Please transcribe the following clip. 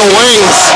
the wings.